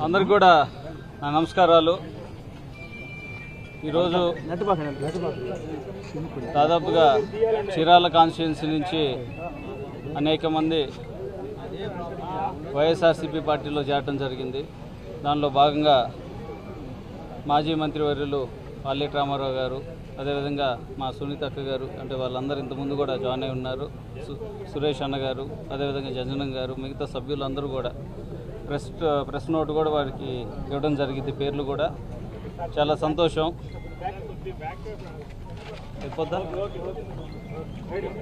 అందరికి కూడా నా నమస్కారాలు. ఈరోజు దాదాపుగా చీరాల కాన్స్టిట్యున్సీ నుంచి అనేక మంది వైఎస్ఆర్సీపీ పార్టీలో చేరటం జరిగింది. దానిలో భాగంగా మాజీ మంత్రివర్యులు పల్లెటి రామారావు గారు అదేవిధంగా మా సునీత అక్క గారు అంటే వాళ్ళందరూ ఇంతకుముందు కూడా జాయిన్ అయి ఉన్నారు. సు- సురేష్ అన్న గారు అదేవిధంగా జంజనం గారు మిగతా సభ్యులందరూ కూడా ప్రెస్ ప్రెస్ నోట్ కూడా వారికి ఇవ్వడం జరిగింది. పేర్లు కూడా చాలా సంతోషం. జగన్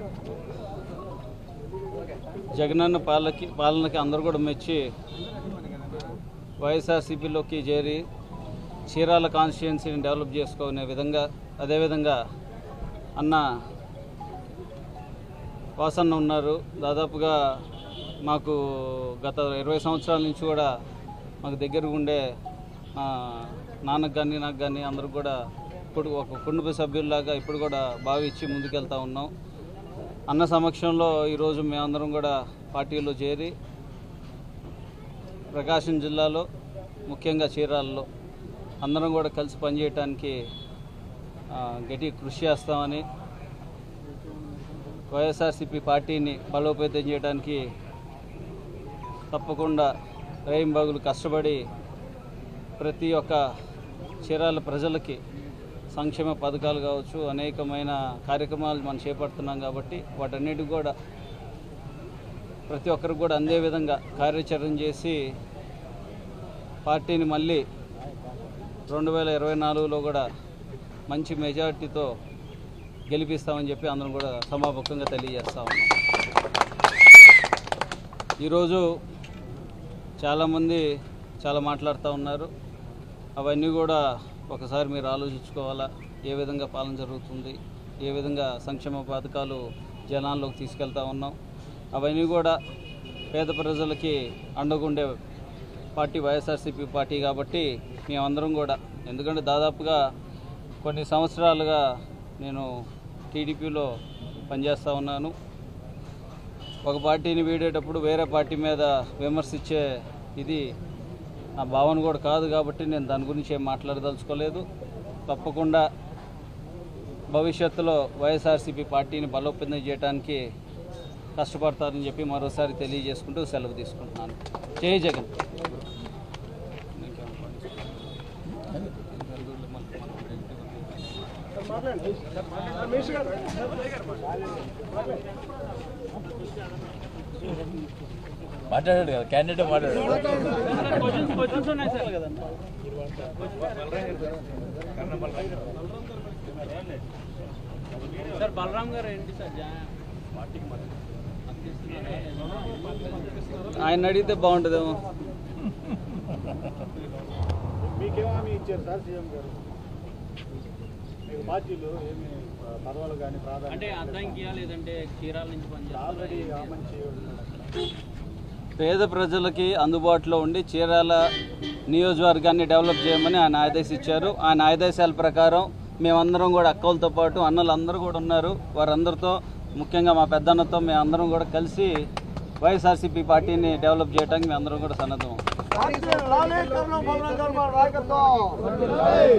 జగనన్న పాలకి పాలనకి అందరూ కూడా మెచ్చి వైఎస్ఆర్సీపీలోకి చేరి చీరాల కాన్స్టిట్యున్సీని డెవలప్ చేసుకునే విధంగా అదేవిధంగా అన్న వాసన్న ఉన్నారు. దాదాపుగా మాకు గత ఇరవై సంవత్సరాల నుంచి కూడా మాకు దగ్గరగా ఉండే నాన్నకు కానీ నాకు కానీ అందరూ కూడా ఇప్పుడు ఒక కుటుంబ సభ్యుల్లాగా ఇప్పుడు కూడా భావించి ముందుకెళ్తా ఉన్నాం. అన్న సమక్షంలో ఈరోజు మేమందరం కూడా పార్టీలో చేరి ప్రకాశం జిల్లాలో ముఖ్యంగా చీరాలలో అందరం కూడా కలిసి పనిచేయటానికి గట్టి కృషి చేస్తామని వైఎస్ఆర్సీపీ పార్టీని బలోపేతం చేయడానికి తప్పకుండా రైంబాగులు కష్టపడి ప్రతి ఒక్క చీరాల ప్రజలకి సంక్షేమ పథకాలు కావచ్చు అనేకమైన కార్యక్రమాలు మనం చేపడుతున్నాం కాబట్టి వాటన్నిటికి కూడా ప్రతి ఒక్కరికి కూడా అందే విధంగా కార్యాచరణ చేసి పార్టీని మళ్ళీ రెండు వేల ఇరవై నాలుగులో కూడా మంచి మెజార్టీతో గెలిపిస్తామని చెప్పి అందరం కూడా సమాపకంగా తెలియజేస్తా ఉన్నాం. ఈరోజు చాలామంది చాలా మాట్లాడుతూ ఉన్నారు. అవన్నీ కూడా ఒకసారి మీరు ఆలోచించుకోవాలా? ఏ విధంగా పాలన జరుగుతుంది? ఏ విధంగా సంక్షేమ పథకాలు జనాల్లోకి తీసుకెళ్తా ఉన్నాం? అవన్నీ కూడా పేద ప్రజలకి అండగుండే పార్టీ వైఎస్ఆర్సీపీ పార్టీ కాబట్టి మేమందరం కూడా. ఎందుకంటే దాదాపుగా కొన్ని సంవత్సరాలుగా నేను టీడీపీలో పనిచేస్తూ ఉన్నాను. ఒక పార్టీని వీడేటప్పుడు వేరే పార్టీ మీద విమర్శించే ఇది నా భావన కూడా కాదు కాబట్టి నేను దాని గురించి ఏం మాట్లాడదలుచుకోలేదు. తప్పకుండా భవిష్యత్తులో వైఎస్ఆర్సీపీ పార్టీని బలోపేతం చేయడానికి కష్టపడతారని చెప్పి మరోసారి తెలియజేసుకుంటూ సెలవు తీసుకుంటున్నాను. జై జగన్. మాట్లాడాడు కదా క్యాండిడేట్ మాట్లాడాడు. సార్ బలరాం గారు ఏంటి సార్? ఆయన అడిగితే బాగుంటుందేమో. మీకేమో హామీ ఇచ్చారు సార్ సీఎం గారు. ఏమి పదవులు కానీ ప్రాధాన్యత అంటే అద్దంకియా లేదంటే చీరాల నుంచి ఆల్రెడీ మంచి పేద ప్రజలకి అందుబాటులో ఉండి చీరాల నియోజకవర్గాన్ని డెవలప్ చేయమని ఆయన ఆదేశించారు. ఆయన ఆదేశాల ప్రకారం మేమందరం కూడా అక్కలతో పాటు అన్నలందరూ కూడా ఉన్నారు. వారందరితో ముఖ్యంగా మా పెద్దన్నతో మేమందరం కూడా కలిసి వైఎస్ఆర్సీపీ పార్టీని డెవలప్ చేయడానికి మేమందరం కూడా సన్నద్ధం. లాలే కర్ణం భవనం గారు మా నాయకత్వం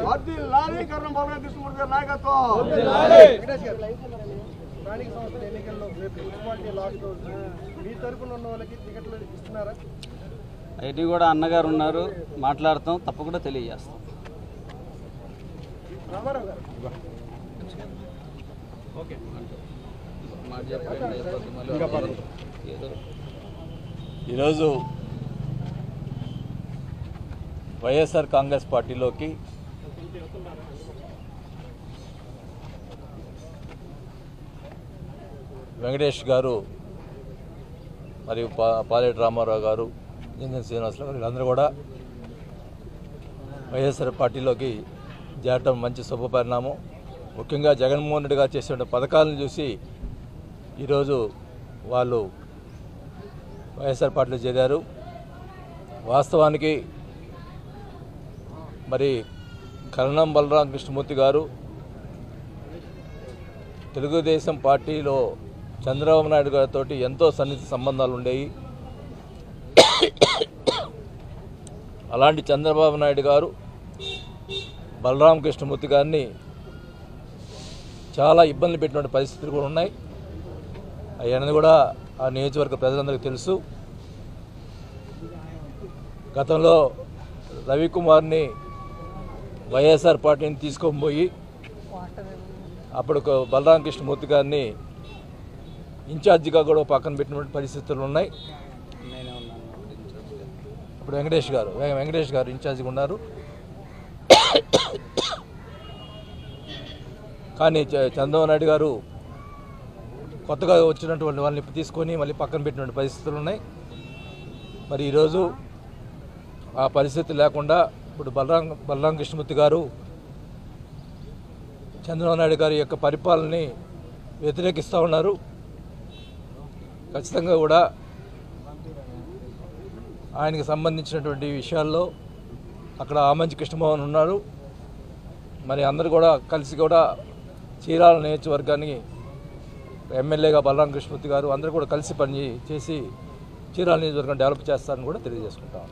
వర్ది లాలే కర్ణం భవనం కృష్ణమూర్తి గారి నాయకత్వం స్థానిక సంస్థల ఎన్నికల్లో మున్సిపాలిటీ లాస్ట్ మీ తరపున ఉన్న వాళ్ళకి టికెట్లు ఇస్తున్నారా ఐటీ కూడా అన్నగారు ఉన్నారు మాట్లాడతాం తప్పకుండా తెలియజేస్తాం. ఈరోజు వైఎస్ఆర్ కాంగ్రెస్ పార్టీలోకి వెంకటేష్ గారు మరియు పా పాలేటి రామారావు గారు ఇంజన్ శ్రీనివాసరావు గారు వీళ్ళందరూ కూడా వైఎస్ఆర్ పార్టీలోకి చేరటం మంచి శుభపరిణామం ముఖ్యంగా జగన్మోహన్ రెడ్డి గారు చేసిన పథకాలను చూసి ఈరోజు వాళ్ళు వైఎస్ఆర్ పార్టీలో చేరారు. వాస్తవానికి మరి కరణం బలరాం కృష్ణమూర్తి గారు తెలుగుదేశం పార్టీలో చంద్రబాబు నాయుడు గారితో ఎంతో సన్నిహిత సంబంధాలు ఉండేవి అలాంటి చంద్రబాబు నాయుడు గారు బలరాం కృష్ణమూర్తి గారిని చాలా ఇబ్బందులు పెట్టినటువంటి పరిస్థితులు కూడా ఉన్నాయి. అవన్నీ కూడా ఆ నియోజకవర్గ ప్రజలందరికీ తెలుసు. గతంలో రవికుమార్ని వైఎస్ఆర్ పార్టీని తీసుకొని పోయి అప్పుడు ఒక బలరామ కృష్ణమూర్తి గారిని ఇన్ఛార్జిగా కూడా పక్కన పెట్టినటువంటి పరిస్థితులు ఉన్నాయి. ఇప్పుడు వెంకటేష్ గారు వెంకటేష్ గారు ఇన్ఛార్జిగా ఉన్నారు. కానీ చ- చంద్రబాబు నాయుడు గారు కొత్తగా వచ్చినటువంటి వాళ్ళని తీసుకొని మళ్ళీ పక్కన పెట్టినటువంటి పరిస్థితులు ఉన్నాయి. మరి ఈరోజు ఆ పరిస్థితి లేకుండా ఇప్పుడు బలరాం బలరాం కృష్ణమూర్తి గారు చంద్రబాబు నాయుడు గారి యొక్క పరిపాలనని వ్యతిరేకిస్తూ ఉన్నారు. ఖచ్చితంగా కూడా ఆయనకి సంబంధించినటువంటి విషయాల్లో అక్కడ ఆమంచి కృష్ణమోహన్ ఉన్నారు. మరి అందరూ కూడా కలిసి కూడా చీరాల నియోజకవర్గానికి ఎమ్మెల్యేగా బలరాం కృష్ణమూర్తి గారు అందరూ కూడా కలిసి పని చేసి చీరాల నియోజకవర్గం డెవలప్ చేస్తారని కూడా తెలియజేసుకుంటాం